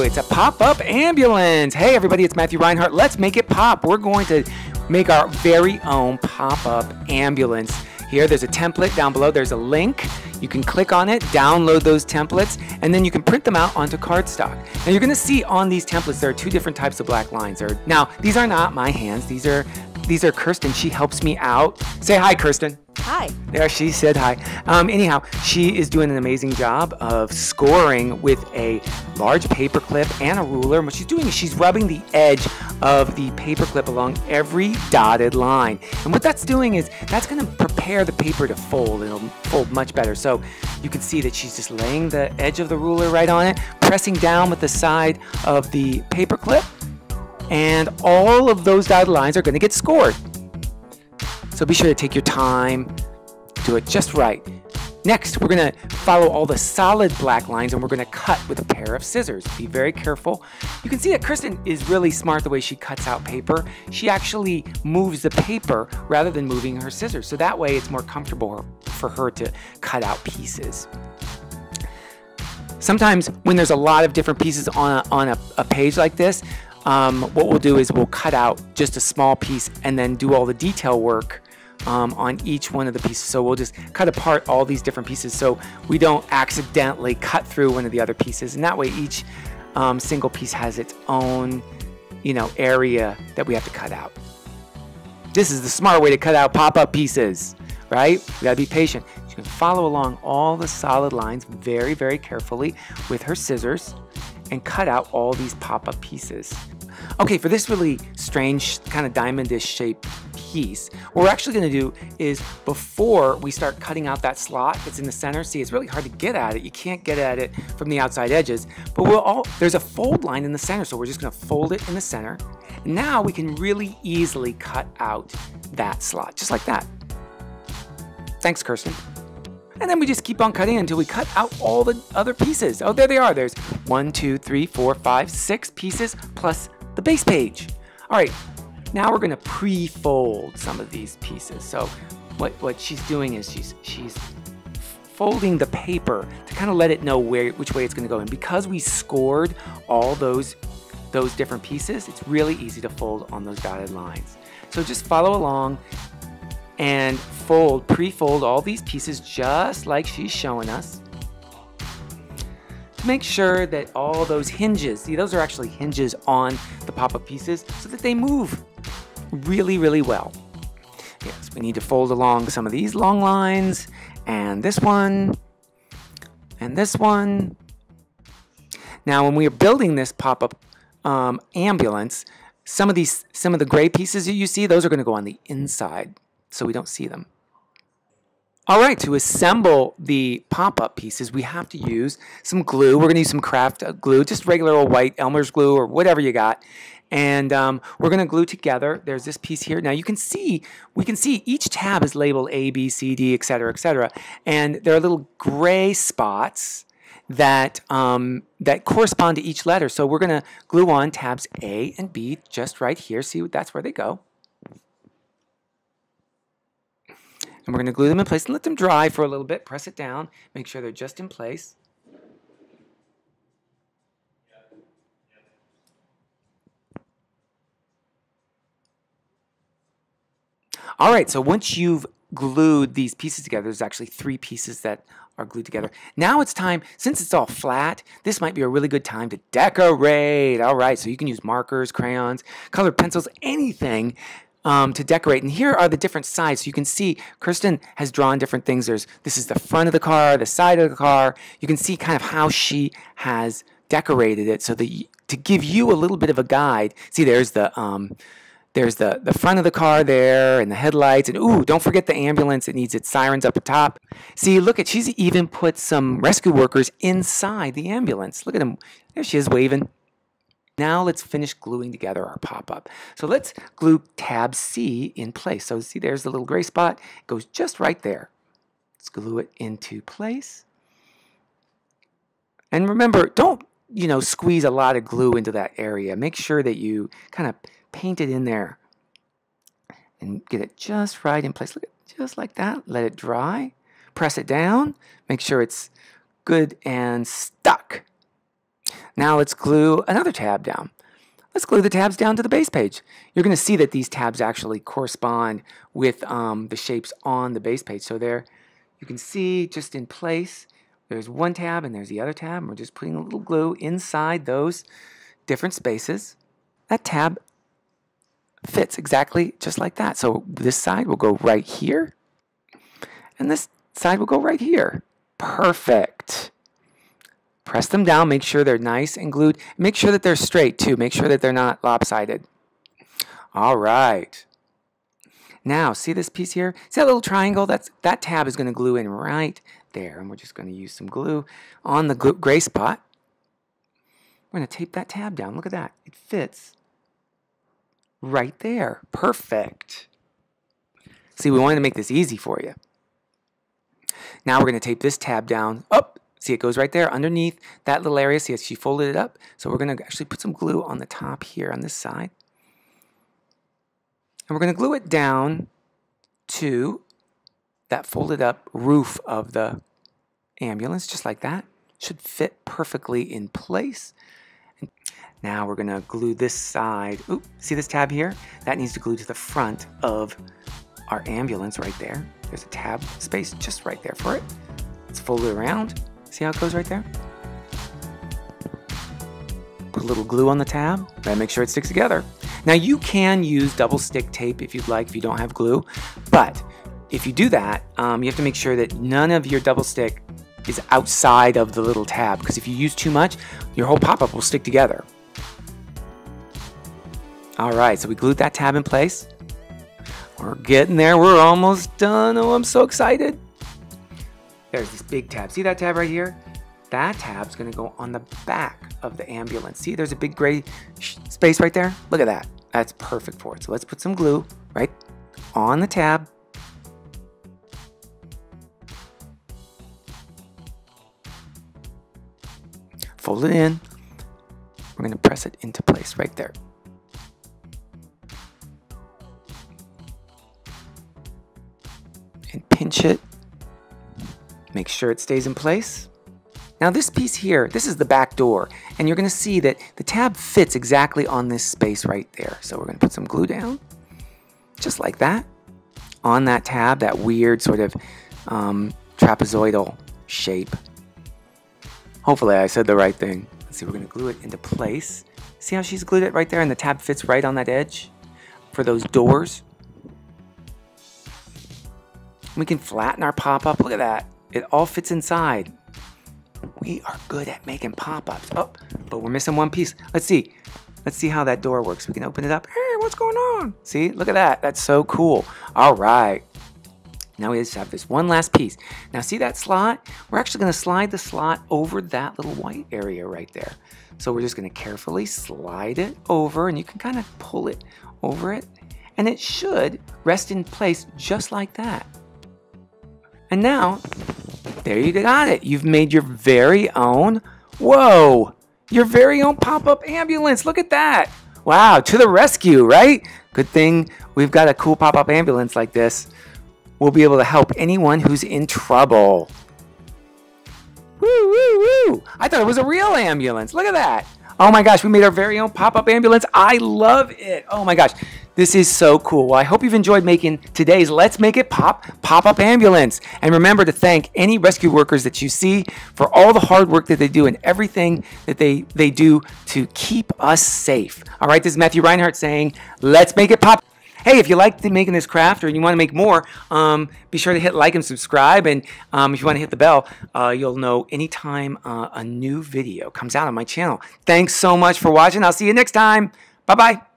It's a pop-up ambulance. Hey everybody, it's Matthew Reinhart. Let's make it pop. We're going to make our very own pop-up ambulance. Here, there's a template down below. There's a link. You can click on it, download those templates, and then you can print them out onto cardstock. Now you're gonna see on these templates, there are two different types of black lines. Now, these are not my hands. These are these are Kirsten. She helps me out. Say hi, Kirsten. Hi. There, she said hi. Um, anyhow, she is doing an amazing job of scoring with a large paper clip and a ruler. And what she's doing is she's rubbing the edge of the paper clip along every dotted line. And what that's doing is that's going to prepare the paper to fold. It'll fold much better. So you can see that she's just laying the edge of the ruler right on it, pressing down with the side of the paper clip, and all of those dotted lines are going to get scored. So be sure to take your time, do it just right. Next, we're going to follow all the solid black lines and we're going to cut with a pair of scissors. Be very careful. You can see that Kirsten is really smart the way she cuts out paper. She actually moves the paper rather than moving her scissors. So that way it's more comfortable for her to cut out pieces. Sometimes when there's a lot of different pieces on a, on a, a page like this, um, what we'll do is we'll cut out just a small piece and then do all the detail work um, on each one of the pieces. So we'll just cut apart all these different pieces so we don't accidentally cut through one of the other pieces. And that way each um, single piece has its own, you know, area that we have to cut out. This is the smart way to cut out pop-up pieces, right? We gotta be patient. She can follow along all the solid lines very, very carefully with her scissors and cut out all these pop-up pieces. Okay, for this really strange kind of diamondish shaped piece, what we're actually gonna do is before we start cutting out that slot that's in the center, see it's really hard to get at it. You can't get at it from the outside edges, but we'll all, there's a fold line in the center, so we're just gonna fold it in the center. Now we can really easily cut out that slot, just like that. Thanks, Kirsten. And then we just keep on cutting until we cut out all the other pieces. Oh, there they are. There's one, two, three, four, five, six pieces plus the base page. All right, now we're gonna pre-fold some of these pieces. So what, what she's doing is she's, she's folding the paper to kind of let it know where which way it's gonna go. And because we scored all those, those different pieces, it's really easy to fold on those dotted lines. So just follow along and fold, pre-fold all these pieces just like she's showing us. Make sure that all those hinges, see those are actually hinges on the pop-up pieces so that they move really, really well. Yes, we need to fold along some of these long lines and this one and this one. Now when we are building this pop-up um, ambulance, some of these, some of the gray pieces that you see, those are gonna go on the inside so we don't see them. All right, to assemble the pop-up pieces, we have to use some glue. We're going to use some craft glue, just regular old white Elmer's glue or whatever you got. And um, we're going to glue together. There's this piece here. Now you can see, we can see each tab is labeled A, B, C, D, et cetera, et cetera. And there are little gray spots that, um, that correspond to each letter. So we're going to glue on tabs A and B just right here. See, that's where they go. And we're going to glue them in place and let them dry for a little bit. Press it down. Make sure they're just in place. All right, so once you've glued these pieces together, there's actually three pieces that are glued together. Now it's time, since it's all flat, this might be a really good time to decorate. All right, so you can use markers, crayons, colored pencils, anything um, to decorate. And here are the different sides. So you can see Kirsten has drawn different things. There's This is the front of the car, the side of the car. You can see kind of how she has decorated it so that to give you a little bit of a guide. See, there's the... Um, there's the, the front of the car there and the headlights. And ooh, don't forget the ambulance. It needs its sirens up top. See, look at, she's even put some rescue workers inside the ambulance. Look at them. There she is waving. Now let's finish gluing together our pop-up. So let's glue tab C in place. So see there's the little gray spot. It goes just right there. Let's glue it into place. And remember, don't you know squeeze a lot of glue into that area. Make sure that you kind of paint it in there and get it just right in place. Just like that. Let it dry. Press it down. Make sure it's good and stuck. Now let's glue another tab down. Let's glue the tabs down to the base page. You're going to see that these tabs actually correspond with um, the shapes on the base page. So there you can see just in place, there's one tab and there's the other tab. And we're just putting a little glue inside those different spaces. That tab fits exactly just like that. So this side will go right here and this side will go right here. Perfect. Press them down, make sure they're nice and glued. Make sure that they're straight too. Make sure that they're not lopsided. All right. Now, see this piece here? See that little triangle? That's, that tab is going to glue in right there. And we're just going to use some glue on the gray spot. We're going to tape that tab down. Look at that. It fits right there. Perfect. See, we wanted to make this easy for you. Now we're going to tape this tab down. Up. Oh, see, it goes right there underneath that little area. See, she folded it up. So we're going to actually put some glue on the top here on this side. And we're going to glue it down to that folded up roof of the ambulance, just like that. Should fit perfectly in place. And now we're going to glue this side. Ooh, see this tab here? That needs to glue to the front of our ambulance right there. There's a tab space just right there for it. Let's fold it around. See how it goes right there? Put a little glue on the tab. Gotta make sure it sticks together. Now you can use double stick tape if you'd like, if you don't have glue, but if you do that, um, you have to make sure that none of your double stick is outside of the little tab because if you use too much, your whole pop-up will stick together. All right, so we glued that tab in place. We're getting there. We're almost done. Oh, I'm so excited. There's this big tab. See that tab right here? That tab's to go on the back of the ambulance. See, there's a big gray space right there? Look at that. That's perfect for it. So let's put some glue right on the tab. Fold it in. We're to press it into place right there. and pinch it. Make sure it stays in place. Now this piece here, this is the back door, and you're gonna see that the tab fits exactly on this space right there. So we're gonna put some glue down, just like that, on that tab, that weird sort of um, trapezoidal shape. Hopefully I said the right thing. Let's see, we're gonna glue it into place. See how she's glued it right there and the tab fits right on that edge for those doors? We can flatten our pop-up. Look at that. It all fits inside. We are good at making pop-ups. Oh, but we're missing one piece. Let's see. Let's see how that door works. We can open it up. Hey, what's going on? See, look at that. That's so cool. All right. Now we just have this one last piece. Now see that slot? We're actually gonna slide the slot over that little white area right there. So we're just gonna carefully slide it over and you can kind of pull it over it and it should rest in place just like that. And now, there you got it. You've made your very own, whoa, your very own pop-up ambulance. Look at that. Wow, to the rescue, right? Good thing we've got a cool pop-up ambulance like this. We'll be able to help anyone who's in trouble. Woo, woo, woo. I thought it was a real ambulance. Look at that. Oh my gosh, we made our very own pop-up ambulance. I love it. Oh my gosh. This is so cool. Well, I hope you've enjoyed making today's Let's Make It Pop pop-up ambulance. And remember to thank any rescue workers that you see for all the hard work that they do and everything that they, they do to keep us safe. All right, this is Matthew Reinhart saying, let's make it pop. Hey, if you like making this craft or you want to make more, um, be sure to hit like and subscribe. And um, if you want to hit the bell, uh, you'll know anytime uh, a new video comes out on my channel. Thanks so much for watching. I'll see you next time. Bye-bye.